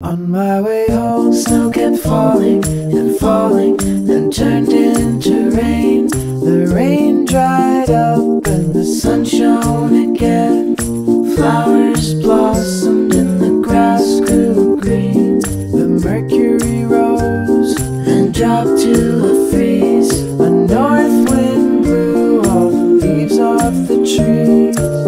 On my way home, snow kept falling and falling, then turned into rain. The rain dried up and the sun shone again. Flowers blossomed and the grass grew green. The mercury rose and dropped to a freeze. A north wind blew all the leaves off the trees.